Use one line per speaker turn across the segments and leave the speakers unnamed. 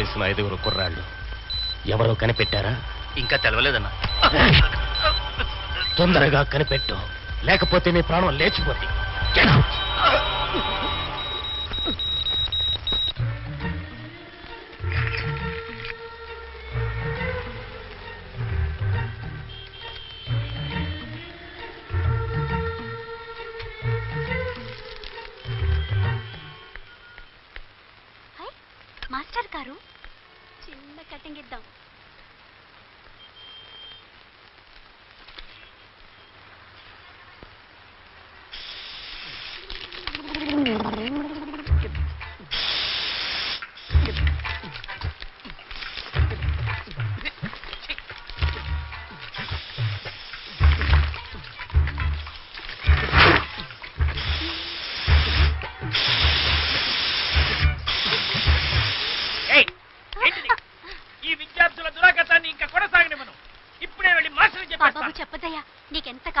చేసిన ఐదుగురు కుర్రాళ్ళు. ఎవరో కనిపెట్టారా?
ఇంకా తెలవలేదన్న.
తొందరగా కనిపెట్టు. లేకపోతే నీ ప్రాణం లేచిపోద్ది.
வாங்கிட்டான்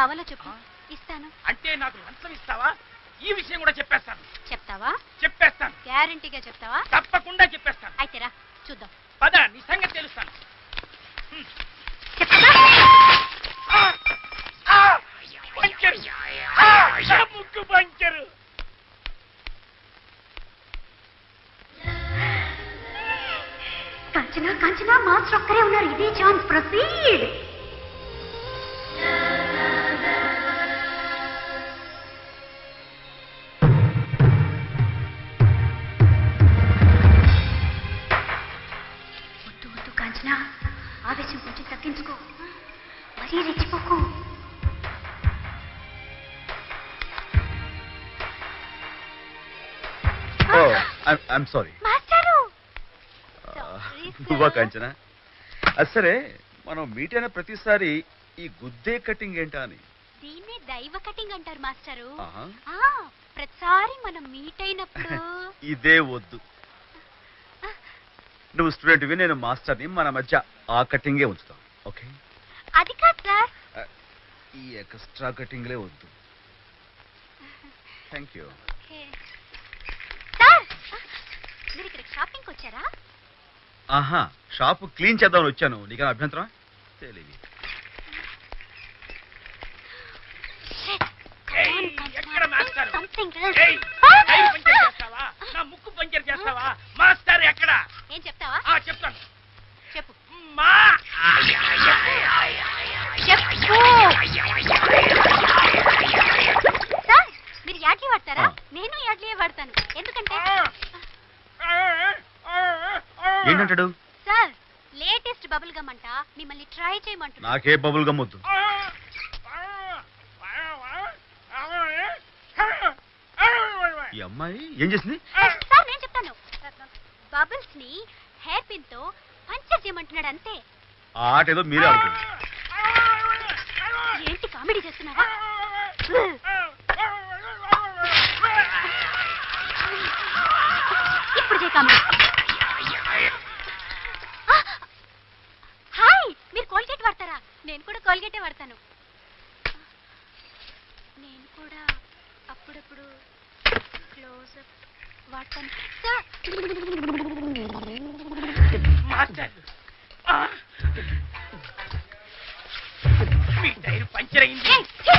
కావాలో చెప్పు? ఇస్తాను.
అంటే నాకు లంచం ఇస్తావా? ఈ విషయం కూడా చెప్పేస్తాను.
చెప్తావా?
చెప్పేస్తాను.
గ్యారంటీగా చెప్తావా?
తప్పకుండా చెప్పేస్తాను.
అయితే రా చూద్దాం.
పద నీ సంగతి తెలుస్తాను. ముక్కు పంచరు.
కాంచనా కాంచనా మాస్టర్ ఒక్కరే ఉన్నారు. ఇదే ఛాన్స్. ప్రొసీడ్.
ఐఎమ్ సారీ
మాస్టారు!
నువ్వా. కాంచన? సరే మనం మీట్ అయిన ప్రతిసారి ఈ గుద్దే కటింగ్ ఏంటా అని.
దీన్నే దైవ కటింగ్ అంటారు మాస్టారు. ఆ, ప్రతిసారి మనం మీట్ అయినప్పుడు
ఇదే వద్దు. నువ్వు స్టూడెంట్వి నేను మాస్టర్ని మన మధ్య ఆ కటింగే ఉంచుతాం. ఓకే?
అది కాదు సార్.
ఈ ఎక్స్ట్రా కటింగ్లే వద్దు. Thank you
okay. షాపింగ్ వచ్చారా?
ఆహా షాప్ క్లీన్ చేద్దామని వచ్చాను. నీకన్నా అభ్యంతరం? తెలియదు
ఏయ్, ఎక్కడ మాస్టర్
సంథింగ్
ఏయ్, టైర్ పంచర్ చేస్తావా? నా ముక్కు పంచర్ చేస్తావా? మాస్టర్ ఎక్కడ?
ఏం చెప్తావా?
ఆ చెప్తాను.
చెప్పు.
మా!
చెప్పు సార్ మీరు యాడ్లీ వాడతారా
ఆ.
నేను యాడ్లీయే వాడతాను ఎందుకంటే
ఏంటంటాడు
సార్ లేటెస్ట్ బబుల్ గమ్ అంట. మిమ్మల్ని ట్రై చేయమంటున్నా.
నాకే బబుల్ గమ్ వద్దు. ఈ అమ్మాయి ఏం చేసింది?
సార్ నేను చెప్తాను. బబుల్స్ని హెయిర్ పిన్తో పంచర్ చేయమంటున్నాడు అంతే.
ఆ ఆట ఏదో మీరే ఆడుకోండి.
ఏంటి కామెడీ చేస్తున్నావా ఇప్పుడు చేయి కామెడీ. నేను కూడా కోల్గేటే వాడతాను. నేను కూడా అప్పుడప్పుడు క్లోజప్ వాడతాను.
మాస్టర్ ఆ! మీ టైర్ పంచర్ అయింది.
ఏయ్, ఛీ!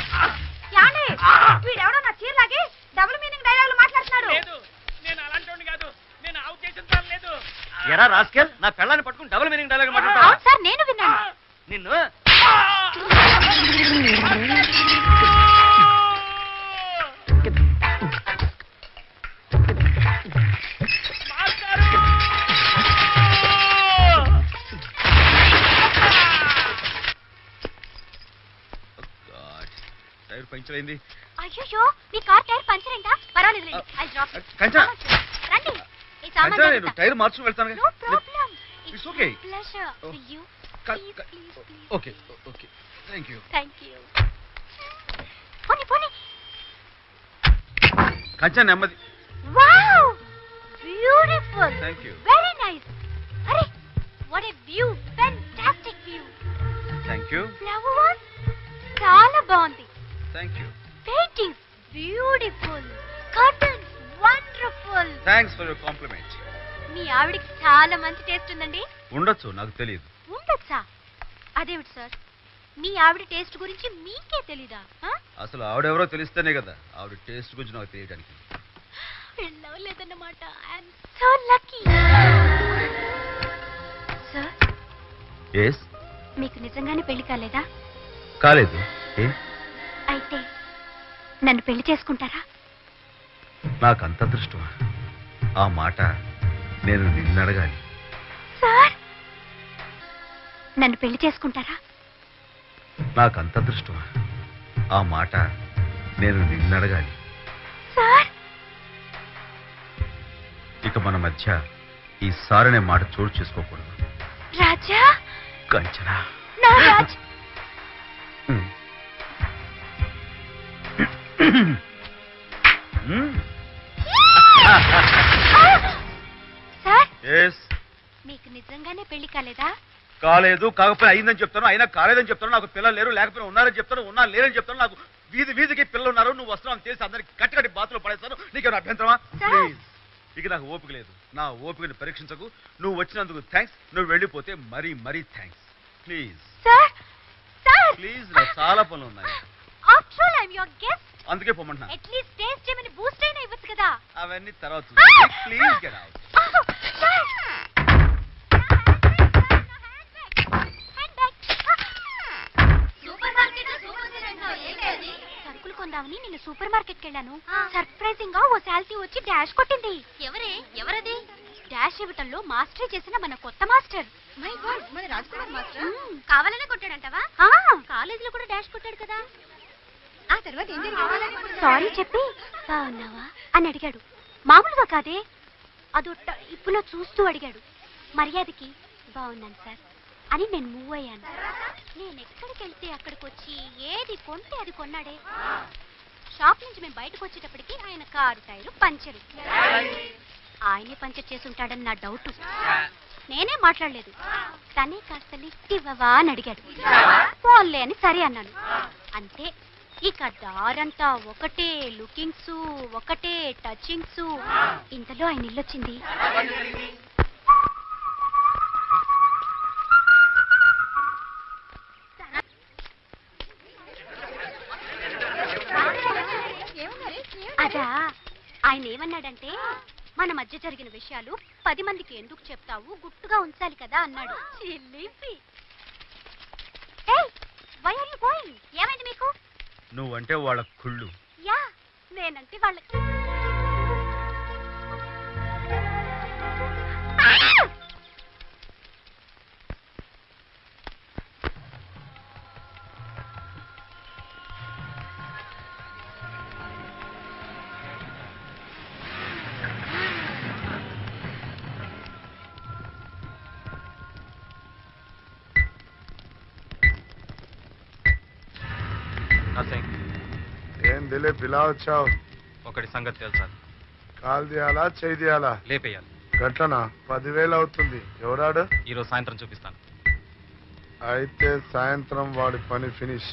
యాండి? వీడెవడో నా చీర లాగి డబుల్ మీనింగ్ డైలాగులు మాట్లాడుతున్నాడు.
లేదు నేను అలాంటి కాదు. నేను ఆ లేదు.
ఎరా రాస్కెల్ నా పెళ్ళాన్ని
పంచర్ అయింది
అయ్యో మీ కార్ టైర్ పంచర్ అయిందా పర్వాలేదు ఐ డ్రాప్
కంచన
రండి. ఈ సామాన్
నేను. టైర్ మార్చుకు వెళ్తాను
no problem
It's okay.
Pleasure. For you
okay okay thank you
thank you పోనీ పోనీ
కంచన నెమ్మది.
Wow beautiful
thank you
very nice అరే what a view view
thank you
flower vase చాలా బాగుంది.
Thank you
lighting beautiful curtains wonderful
thanks for your compliment
మీ ఆవిడకి చాలా మంచి taste ఉందండి.
ఉండొచ్చు నాకు తెలియదు
ఉండొచ్చా? అదేమిటి సార్? మీ ఆవిడ టేస్ట్ గురించి మీకే తెలీదా? ఆ?
అసలు ఆవిడెవరో తెలిస్తేనే కదా ఆవిడ టేస్ట్ గురించి నాకు తెలియడానికి.
పెళ్ళవలేదన్నమాట I'm so lucky sir
yes
మీకు నిజంగానే పెళ్ళి కాలేదా?
కాలేదు. ఏ?
అయితే నన్ను పెళ్ళి చేసుకుంటారా?
నాకు అంత అదృష్టమా ఆ మాట నేను నిన్ను అడగాలి.
సార్! నన్ను పెళ్ళి చేసుకుంటారా?
నాకు అంత అదృష్టమా ఆ మాట నేను నిన్ను అడగాలి.
సార్!
ఇక మన మధ్య ఈ సారనే మాట చోటు చేసుకోకూడదు.
రాజా!
కంచనా?
నా రాజ్. మీకు నిజంగానే పెళ్ళి కాలేదా?
కాలేదు కాకపోతే అయిందని చెప్తాను. అయినా కాలేదని చెప్తాను. నాకు పిల్లలు లేరు లేకపోతే ఉన్నారని చెప్తాను. ఉన్నా లేరని చెప్తాను. నాకు వీధి వీధికి పిల్లలు ఉన్నారు. నువ్వు వస్తున్నావు తెలిసి అందరికి కట్టి కట్టి బాతులు పడేస్తాను. నీకేమైనా అభ్యంతరమా?
సార్.
ప్లీజ్ ఇక నాకు ఓపిక లేదు. నా ఓపికని పరీక్షించకు. నువ్వు వచ్చినందుకు థ్యాంక్స్ నువ్వు వెళ్ళిపోతే మరీ మరీ thanks please
sir sir.
Please నాకు చాలా పనులు ఉన్నాయి.
After all I'm your guest
అందుకే పొమ్మంటున్నా.
అట్లీస్ట్ టేస్ట్ చేయమని బూస్ట్ అయినా ఇవ్వచ్చు కదా.
అవన్నీ తర్వాత
Ah!
ప్లీజ్ గెట్ అవుట్ సరుకులు కొందామని నిన్న సూపర్ మార్కెట్కి వెళ్ళాను సర్ప్రైజింగ్గా ఓ శాల్తీ వచ్చి డాష్ కొట్టింది. ఎవరే? ఎవరది? డాష్ ఇవ్వటంలో మాస్టరీ చేసిన మన కొత్త మాస్టర్ మై గాడ్ మన రాజ్కుమార్ మాస్టర్ కావాలనే కొట్టాడంటావా? కాలేజీలో కూడా డాష్ కొట్టాడు కదా. ఆ తర్వాత ఏం జరిగింది? సారీ చెప్పి బాగున్నావా? అని అడిగాడు. మామూలుగా కాదే? అదొట్ట ఇప్పులో చూస్తూ అడిగాడు. మర్యాదకి బాగున్నాను సార్ అని నేను మూవ్ అయ్యాను. నేను ఎక్కడికి వెళ్తే అక్కడికి వచ్చి ఏది కొంటే అది కొన్నాడే. షాప్ నుంచి మేము బయటకు వచ్చేటప్పటికి ఆయన కారు టైరు పంచరు. ఆయనే పంచర్ చేసి ఉంటాడని నా డౌట్. నేనే మాట్లాడలేదు. తనే కాస్త లిఫ్ట్ ఇవ్వవా అని అడిగాడు. ఫోన్లే అని సరే అన్నాను. అంతే. ఇక దారంతా ఒకటే లుకింగ్స్ ఒకటే టచింగ్స్ ఇంతలో ఆయన ఇల్లొచ్చింది. అదా ఆయన ఏమన్నాడంటే మన మధ్య జరిగిన విషయాలు పది మందికి ఎందుకు చెప్తావు? గుట్టుగా ఉంచాలి కదా అన్నాడు. ఏమైంది మీకు? నువ్వంటే వాళ్ళ కుళ్ళు.
యా నేనంటే వాళ్ళకి.
ఇలా వచ్చావు?
ఒకటి సంగతి తెలుసా
కాలు తీయాలా చేయి తీయాలా
లేపేయాలి.
గట్లనా పదివేలు అవుతుంది. ఎవరాడు?
ఈరోజు సాయంత్రం చూపిస్తాను.
అయితే సాయంత్రం వాడి పని ఫినిష్.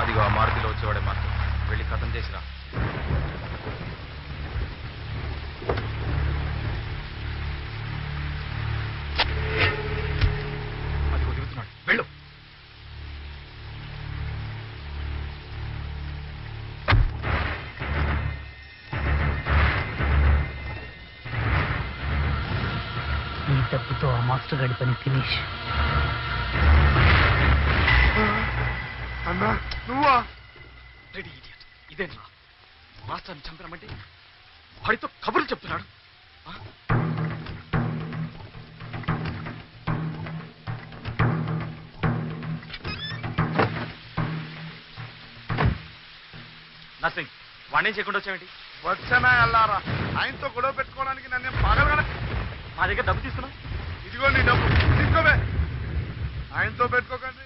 అదిగో ఆ మారుతిలో వచ్చేవాడే మార్పు వెళ్ళి కథం చేసిరా.
డబ్బుతో ఆ మాస్టర్ గారి పని ఫినిష్
అన్నా నువ్వా?
రెడీ ఇడియట్ ఇదేనా మాస్టర్ని చంపడమంటే వాడితో కబుర్లు చెప్తున్నాడు? నథింగ్ వాడిని చేయకుండా వచ్చావేంటి?
వచ్చానా అల్లారా? ఆయనతో గొడవ పెట్టుకోవడానికి నన్ను పగలగల
మా దగ్గర డబ్బు తీసుకున్నావు?
ఇదిగో నీ డబ్బు. తీసుకోవే ఆయనతో పెట్టుకోకండి.